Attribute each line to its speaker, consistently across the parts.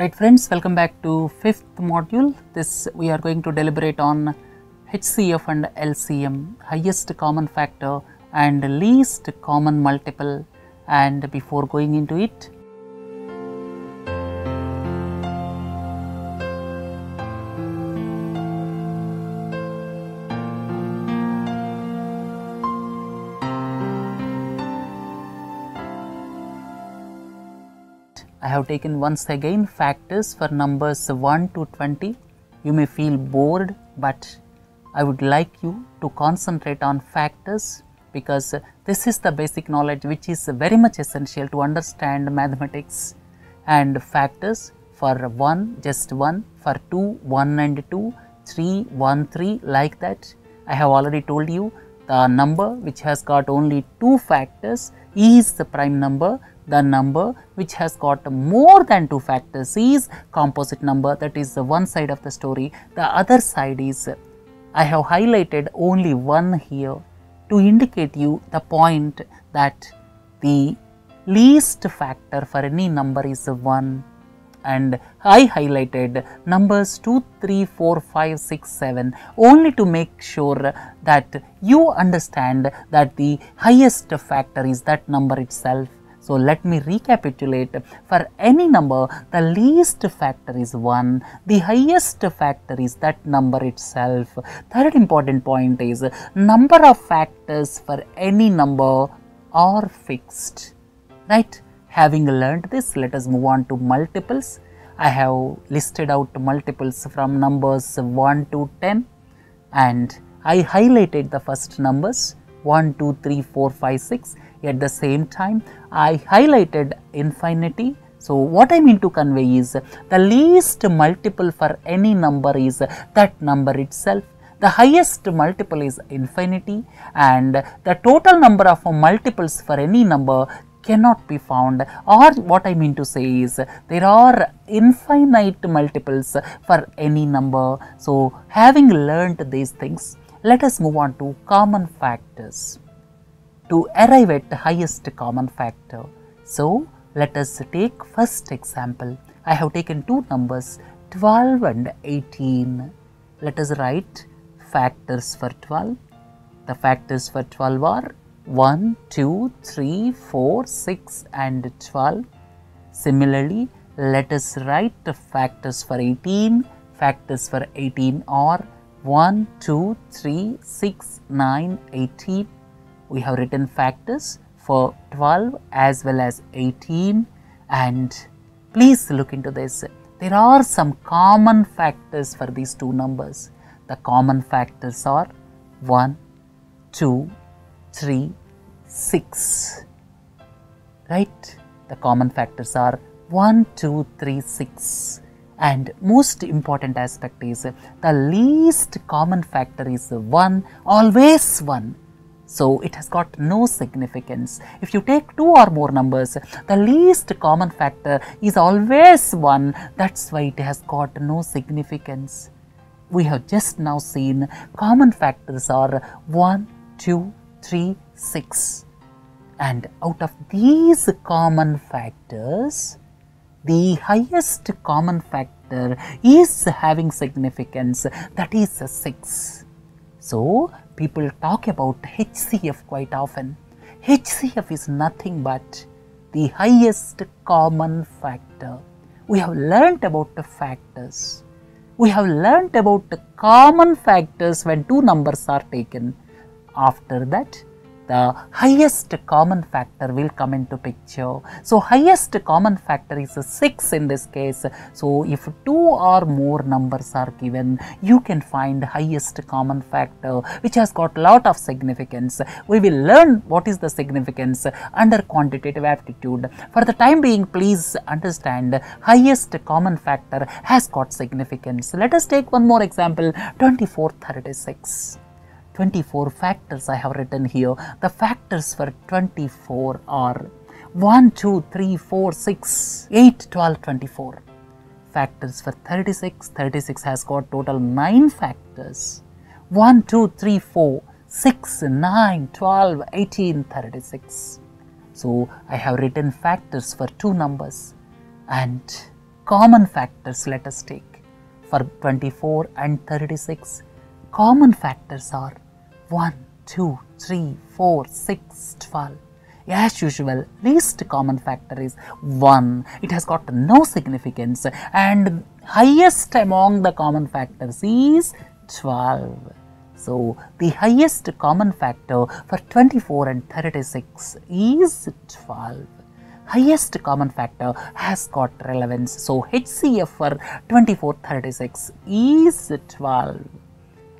Speaker 1: Right friends, welcome back to fifth module. This we are going to deliberate on HCF and LCM, highest common factor and least common multiple and before going into it, I have taken once again factors for numbers 1 to 20. You may feel bored, but I would like you to concentrate on factors because this is the basic knowledge which is very much essential to understand mathematics. And factors for 1 just 1 for 2 1 and 2 3 1 3 like that. I have already told you the number which has got only two factors is the prime number the number which has got more than two factors is composite number that is the one side of the story. The other side is I have highlighted only one here to indicate you the point that the least factor for any number is 1 and I highlighted numbers 2, 3, 4, 5, 6, 7 only to make sure that you understand that the highest factor is that number itself. So, let me recapitulate for any number the least factor is 1, the highest factor is that number itself. Third important point is number of factors for any number are fixed, right. Having learned this, let us move on to multiples. I have listed out multiples from numbers 1 to 10 and I highlighted the first numbers 1, 2, 3, 4, 5, 6. At the same time, I highlighted infinity. So, what I mean to convey is the least multiple for any number is that number itself the highest multiple is infinity and the total number of multiples for any number cannot be found or what I mean to say is there are infinite multiples for any number. So, having learned these things, let us move on to common factors to arrive at the highest common factor. So, let us take first example. I have taken two numbers 12 and 18. Let us write factors for 12. The factors for 12 are 1, 2, 3, 4, 6 and 12. Similarly, let us write the factors for 18. Factors for 18 are 1, 2, 3, 6, 9, 18. We have written factors for 12 as well as 18 and please look into this. There are some common factors for these two numbers. The common factors are 1, 2, 3, 6. Right? The common factors are 1, 2, 3, 6. And most important aspect is the least common factor is 1, always 1. So, it has got no significance. If you take two or more numbers, the least common factor is always 1. That's why it has got no significance. We have just now seen common factors are 1, 2, 3, 6. And out of these common factors, the highest common factor is having significance that is 6. So, people talk about HCF quite often. HCF is nothing but the highest common factor. We have learnt about the factors. We have learnt about the common factors when two numbers are taken. After that, the highest common factor will come into picture. So, highest common factor is 6 in this case. So, if 2 or more numbers are given, you can find highest common factor which has got lot of significance. We will learn what is the significance under quantitative aptitude. For the time being, please understand highest common factor has got significance. Let us take one more example 2436. 24 factors I have written here. The factors for 24 are 1, 2, 3, 4, 6, 8, 12, 24. Factors for 36, 36 has got total 9 factors. 1, 2, 3, 4, 6, 9, 12, 18, 36. So, I have written factors for two numbers and common factors let us take for 24 and 36. Common factors are 1, 2, 3, 4, 6, 12. As usual, least common factor is 1. It has got no significance and highest among the common factors is 12. So, the highest common factor for 24 and 36 is 12 highest common factor has got relevance. So, HCF for 2436 is 12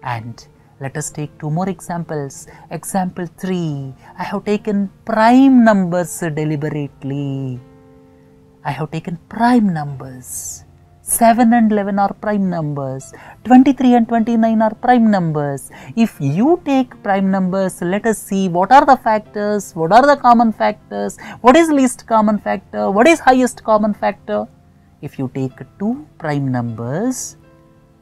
Speaker 1: and let us take two more examples. Example 3, I have taken prime numbers deliberately. I have taken prime numbers. 7 and 11 are prime numbers, 23 and 29 are prime numbers. If you take prime numbers, let us see what are the factors, what are the common factors, what is least common factor, what is highest common factor. If you take two prime numbers,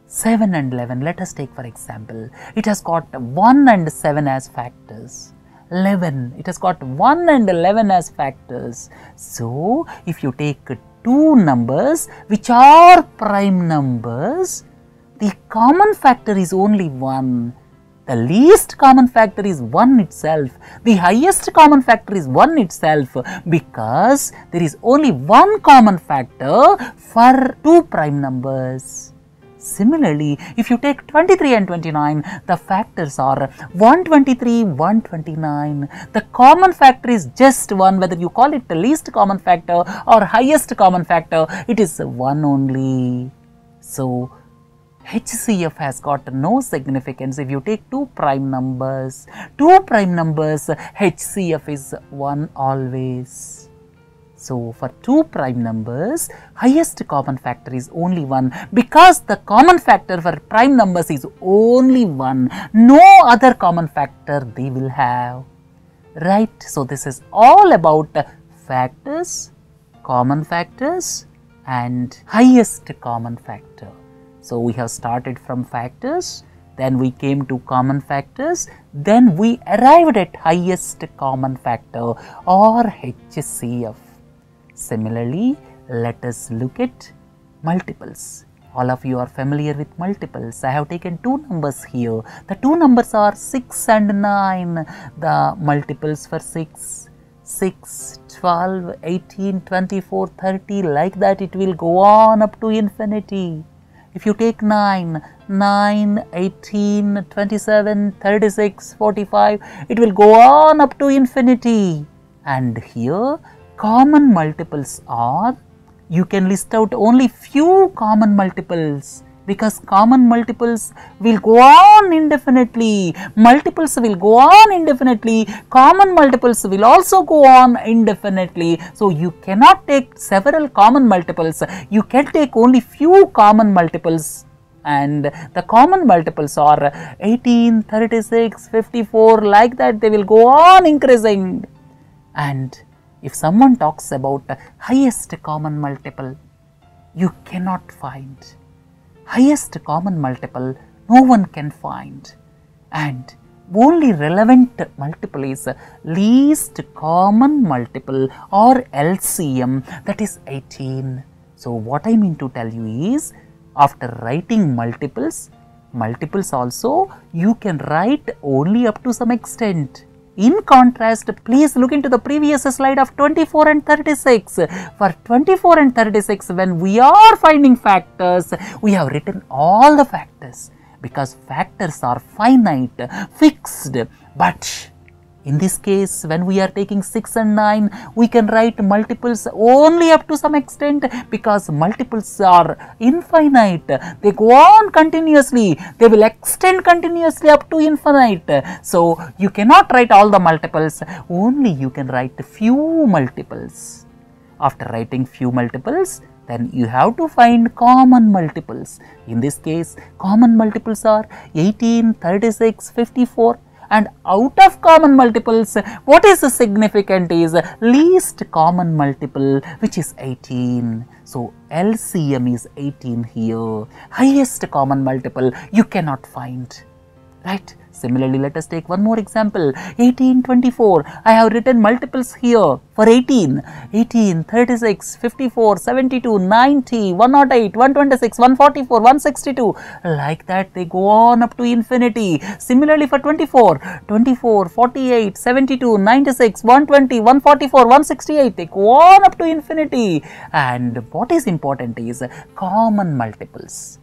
Speaker 1: 7 and 11, let us take for example, it has got 1 and 7 as factors. 11, it has got 1 and 11 as factors. So, if you take two numbers which are prime numbers, the common factor is only 1. The least common factor is 1 itself. The highest common factor is 1 itself because there is only one common factor for two prime numbers. Similarly, if you take 23 and 29, the factors are 123, 129. The common factor is just 1, whether you call it the least common factor or highest common factor, it is 1 only. So, HCF has got no significance if you take two prime numbers. Two prime numbers, HCF is 1 always. So, for two prime numbers, highest common factor is only 1 because the common factor for prime numbers is only 1. No other common factor they will have. Right. So, this is all about factors, common factors and highest common factor. So, we have started from factors, then we came to common factors, then we arrived at highest common factor or HCF. Similarly, let us look at multiples. All of you are familiar with multiples. I have taken two numbers here. The two numbers are 6 and 9. The multiples for 6, 6, 12, 18, 24, 30 like that it will go on up to infinity. If you take 9, 9, 18, 27, 36, 45, it will go on up to infinity. And here common multiples are you can list out only few common multiples because common multiples will go on indefinitely, multiples will go on indefinitely, common multiples will also go on indefinitely. So, you cannot take several common multiples, you can take only few common multiples and the common multiples are 18, 36, 54 like that they will go on increasing and if someone talks about highest common multiple, you cannot find. Highest common multiple, no one can find. And only relevant multiple is least common multiple or LCM that is 18. So, what I mean to tell you is after writing multiples, multiples also you can write only up to some extent in contrast, please look into the previous slide of 24 and 36. For 24 and 36, when we are finding factors, we have written all the factors because factors are finite, fixed, but in this case, when we are taking 6 and 9, we can write multiples only up to some extent because multiples are infinite. They go on continuously. They will extend continuously up to infinite. So, you cannot write all the multiples, only you can write few multiples. After writing few multiples, then you have to find common multiples. In this case, common multiples are 18, 36, 54 and out of common multiples what is significant is least common multiple which is 18 so LCM is 18 here. Highest common multiple you cannot find right Similarly, let us take one more example 18, 24. I have written multiples here for 18 18, 36, 54, 72, 90, 108, 126, 144, 162. Like that, they go on up to infinity. Similarly, for 24 24, 48, 72, 96, 120, 144, 168. They go on up to infinity. And what is important is common multiples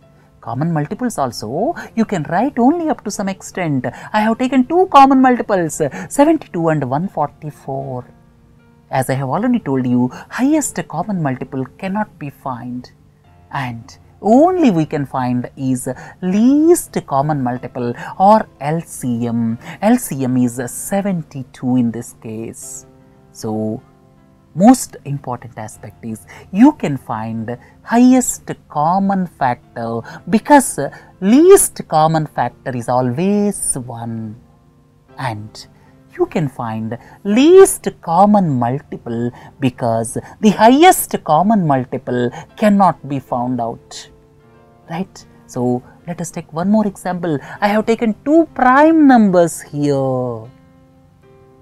Speaker 1: common multiples also you can write only up to some extent. I have taken two common multiples 72 and 144. As I have already told you, highest common multiple cannot be found and only we can find is least common multiple or LCM. LCM is 72 in this case. So, most important aspect is you can find highest common factor because least common factor is always 1 and you can find least common multiple because the highest common multiple cannot be found out. Right? So let us take one more example. I have taken two prime numbers here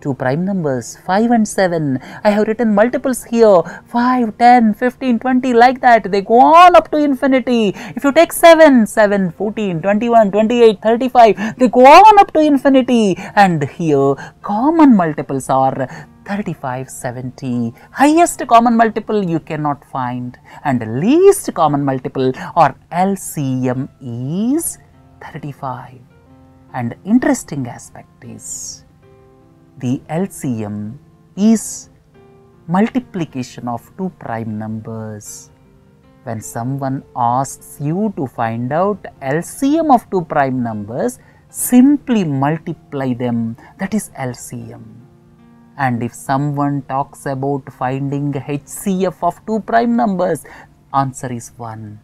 Speaker 1: two prime numbers 5 and 7. I have written multiples here 5, 10, 15, 20 like that. They go on up to infinity. If you take 7, 7, 14, 21, 28, 35, they go on up to infinity. And here common multiples are 35, 70. Highest common multiple you cannot find and least common multiple or LCM is 35. And interesting aspect is the LCM is multiplication of two prime numbers. When someone asks you to find out LCM of two prime numbers, simply multiply them, that is LCM. And if someone talks about finding HCF of two prime numbers, answer is 1.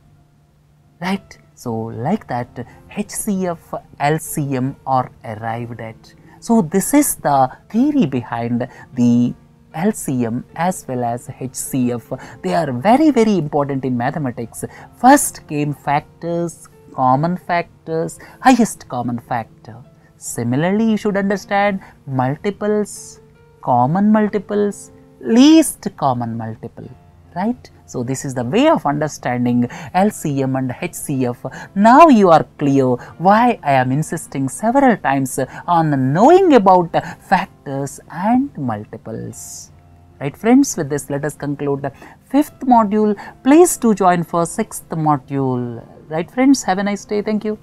Speaker 1: Right? So, like that HCF, LCM are arrived at. So, this is the theory behind the LCM as well as HCF. They are very very important in mathematics. First came factors, common factors, highest common factor. Similarly, you should understand multiples, common multiples, least common multiple, right? So, this is the way of understanding LCM and HCF. Now, you are clear why I am insisting several times on knowing about factors and multiples. Right friends, with this let us conclude the fifth module. Please do join for sixth module. Right friends, have a nice day. Thank you.